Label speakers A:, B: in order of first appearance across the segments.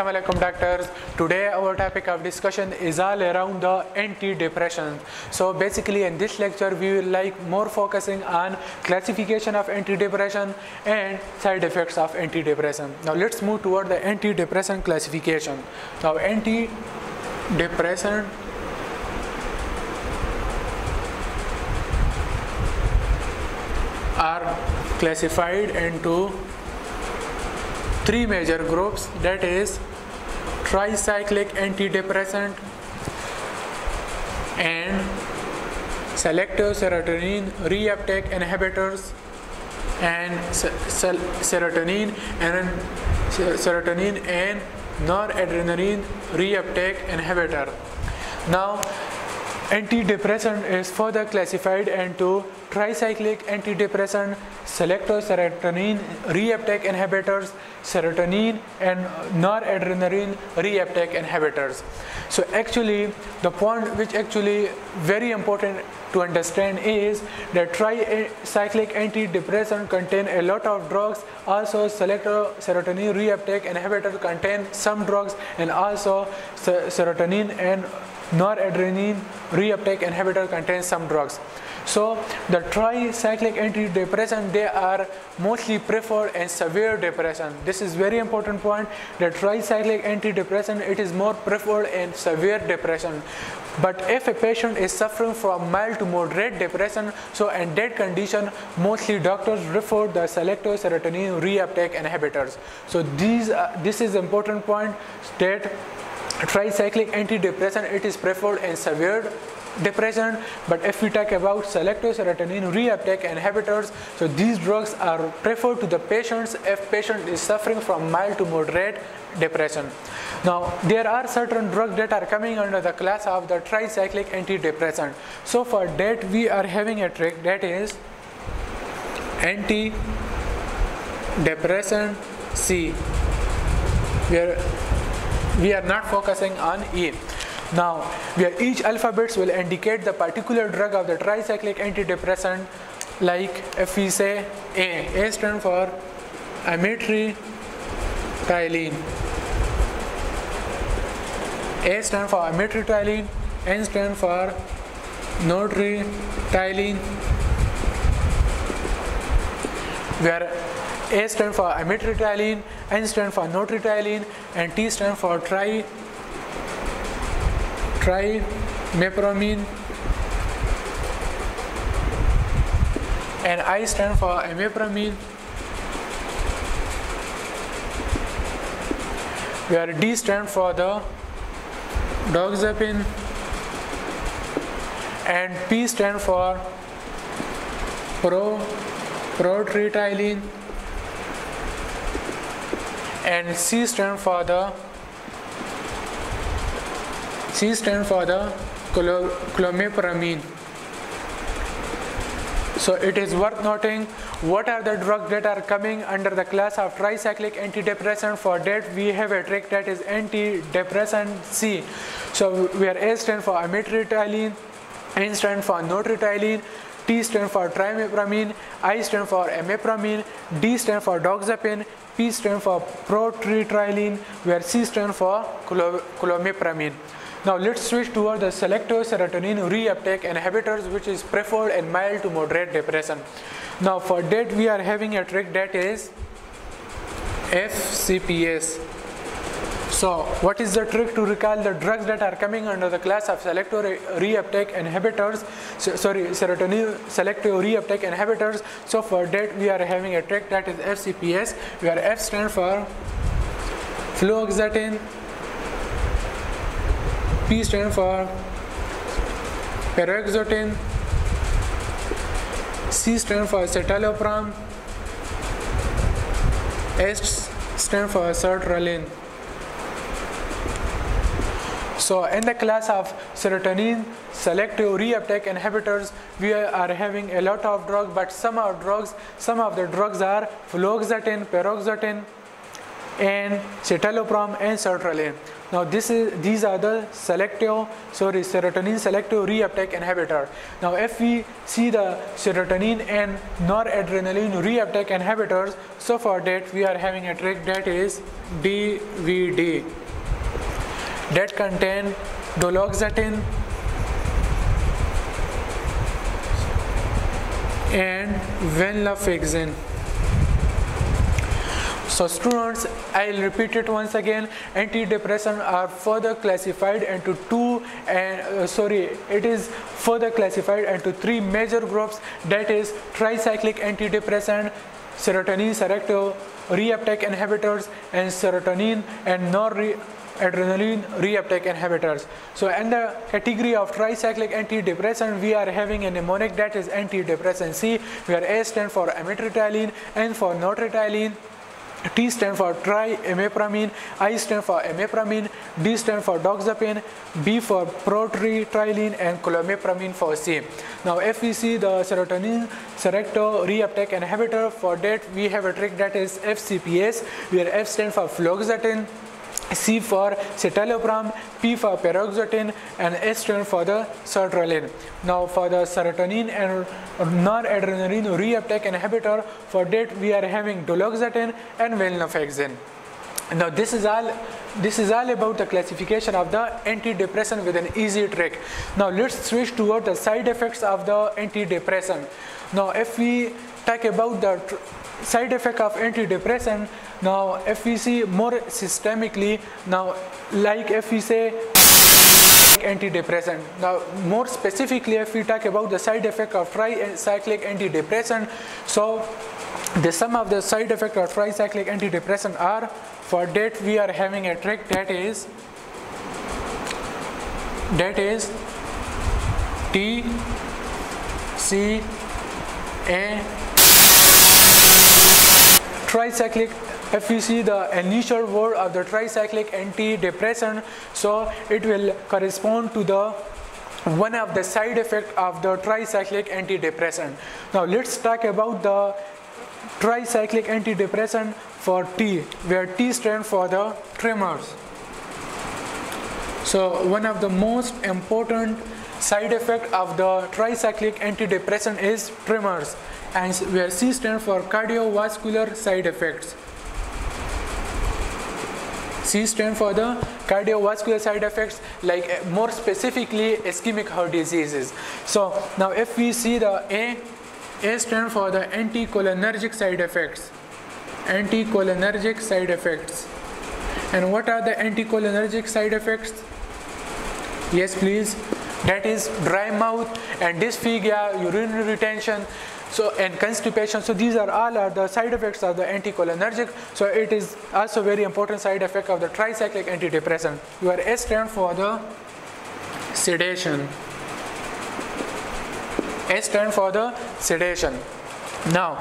A: Assalamu alaikum doctors. Today our topic of discussion is all around the antidepressant. So basically in this lecture we will like more focusing on classification of antidepressant and side effects of antidepressant. Now let's move toward the antidepressant classification. Now antidepressant are classified into three major groups that is tricyclic antidepressant and selective serotonin reuptake inhibitors and serotonin and serotonin and noradrenaline reuptake inhibitor. Now antidepressant is further classified into tricyclic antidepressant, selective serotonin reuptake inhibitors, serotonin and noradrenaline reuptake inhibitors. So actually the point which actually very important to understand is that tricyclic antidepressant contain a lot of drugs also selective serotonin reuptake inhibitor contain some drugs and also serotonin and noradrenaline reuptake inhibitor contains some drugs. So the tricyclic antidepressant they are mostly preferred in severe depression. This is very important point. The tricyclic antidepressant it is more preferred in severe depression. But if a patient is suffering from mild to moderate depression, so in that condition, mostly doctors refer the selective serotonin reuptake inhibitors. So these, uh, this is important point that tricyclic antidepressant it is preferred in severe depression but if we talk about selective serotonin reuptake inhibitors so these drugs are preferred to the patients if patient is suffering from mild to moderate depression now there are certain drugs that are coming under the class of the tricyclic antidepressant so for that we are having a trick that is antidepressant C where we are not focusing on E. Now, where each alphabets will indicate the particular drug of the tricyclic antidepressant, like if we say A, A stands for amitriptyline. A stands for amitriptyline, N stands for nortriptyline, where A stands for amitriptyline, N stands for nortriptyline, and T stands for tri trimipramine, and I stand for imipramine, where D stand for the doxepin, and P stand for pro protriptyline and C stand for the C stand for the clomipramine. So it is worth noting what are the drugs that are coming under the class of tricyclic antidepressant. For that we have a trick that is antidepressant C. So where A stand for amitriptyline, N stand for nortriptyline, T stand for trimipramine, I stand for imipramine, D stand for doxepin, P stand for protriptyline, where C stand for clomipramine. Now let's switch toward the selective serotonin reuptake inhibitors which is preferred in mild to moderate depression. Now for that we are having a trick that is FCPS. So what is the trick to recall the drugs that are coming under the class of selective reuptake inhibitors, sorry serotonin selective reuptake inhibitors. So for that we are having a trick that is FCPS where F stands for fluoxetine P stand for paroxetine, C stand for citalopram, S stand for sertraline. So in the class of serotonin selective reuptake inhibitors, we are having a lot of drugs, but some of drugs, some of the drugs are fluoxetine, paroxetine, and citalopram and sertraline. Now this is these are the selective sorry serotonin selective reuptake inhibitor. Now if we see the serotonin and noradrenaline reuptake inhibitors, so for that we are having a trick that is DVD that contain duloxetine and venlafaxine. So students, I'll repeat it once again. Antidepressants are further classified into two, and uh, sorry, it is further classified into three major groups. That is tricyclic antidepressant, serotonin selective reuptake inhibitors, and serotonin and noradrenaline reuptake inhibitors. So in the category of tricyclic antidepressant, we are having a mnemonic that is antidepressant C, where A stands for amitriptyline, and for nortriptyline, T stand for trimipramine, I stand for imipramine, D stand for doxepin, B for protriptyline, and clomipramine for C. Now if we see the serotonin selective reuptake inhibitor, for that we have a trick that is FCPS, where F stand for fluoxetine, C for citalopram, P for paroxetine, and S for the sertraline. Now for the serotonin and noradrenaline reuptake inhibitor, for that we are having duloxetine and venlafaxine. Now this is all this is all about the classification of the antidepressant with an easy trick. Now let's switch toward the side effects of the antidepressant. Now if we talk about the side effect of antidepressant, now if we see more systemically, now like if we say antidepressant. Now more specifically if we talk about the side effect of tricyclic antidepressant, so the sum of the side effect of tricyclic antidepressant are for that we are having a trick that is that is T C A. Tricyclic if you see the initial word of the tricyclic antidepressant so it will correspond to the one of the side effect of the tricyclic antidepressant. Now let's talk about the tricyclic antidepressant for T where T stands for the tremors so one of the most important side effect of the tricyclic antidepressant is tremors and where C stands for cardiovascular side effects. C stands for the cardiovascular side effects like more specifically ischemic heart diseases. So now if we see the A, A stands for the anticholinergic side effects. Anticholinergic side effects. And what are the anticholinergic side effects? Yes please. That is dry mouth and dysphagia, urinary retention, so and constipation so these are all are the side effects of the anticholinergic so it is also very important side effect of the tricyclic antidepressant your S stand for the sedation S stand for the sedation. Now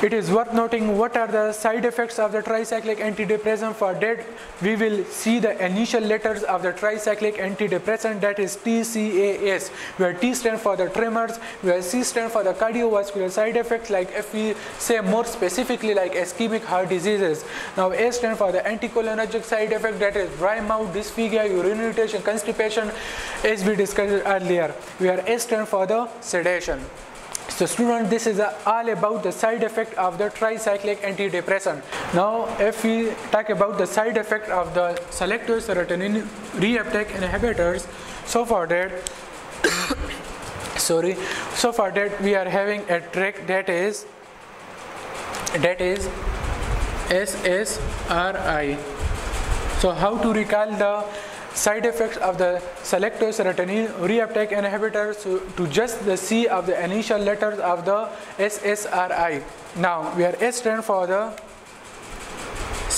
A: it is worth noting what are the side effects of the tricyclic antidepressant for that we will see the initial letters of the tricyclic antidepressant that is TCAS where T stands for the tremors where C stands for the cardiovascular side effects like if we say more specifically like ischemic heart diseases. Now A stands for the anticholinergic side effect that is dry mouth dysphagia urinary retention constipation as we discussed earlier. Where S stands for the sedation so student, this is all about the side effect of the tricyclic antidepressant. Now, if we talk about the side effect of the selective serotonin reuptake inhibitors, so for that, sorry, so for that we are having a trick that is that is SSRI. So how to recall the side effects of the selective serotonin reuptake inhibitors to, just the C of the initial letters of the SSRI. Now, we are S stand for the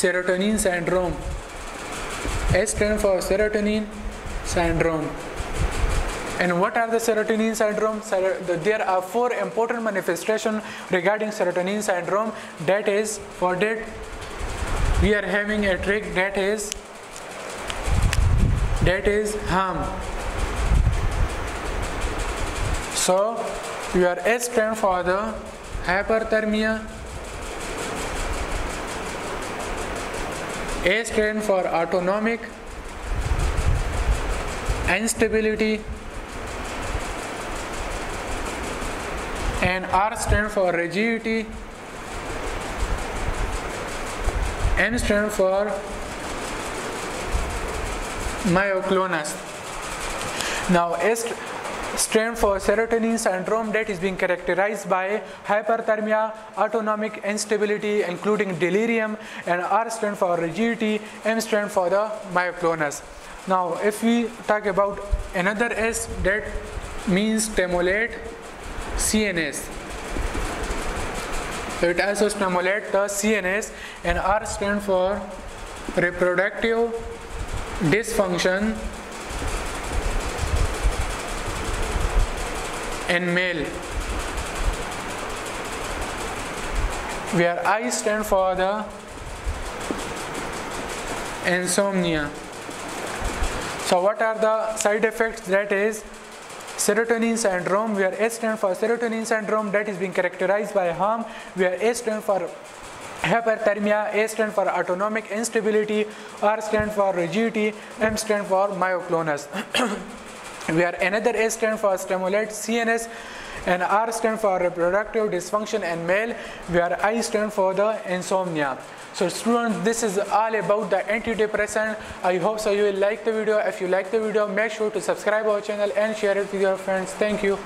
A: serotonin syndrome. S stand for serotonin syndrome. And what are the serotonin syndrome? There are four important manifestations regarding serotonin syndrome. That is, for that, we are having a trick that is that is harm. So your S stand for the hyperthermia, A stands for autonomic. Instability and R stands for rigidity. M stands for myoclonus now S strain for serotonin syndrome that is being characterized by hyperthermia, autonomic instability including delirium and R stand for rigidity, M stand for the myoclonus. Now if we talk about another S that means stimulate CNS. It also stimulate the CNS and R stand for reproductive dysfunction in male where I stand for the insomnia. So what are the side effects that is serotonin syndrome where S stands for serotonin syndrome that is being characterized by harm where S stands for hyperthermia, A stands for autonomic instability, R stands for rigidity, M stands for myoclonus. where another A stands for stimulate CNS and R stands for reproductive dysfunction and male where I stand for the insomnia. So students this is all about the antidepressant. I hope so you will like the video. If you like the video make sure to subscribe our channel and share it with your friends. Thank you.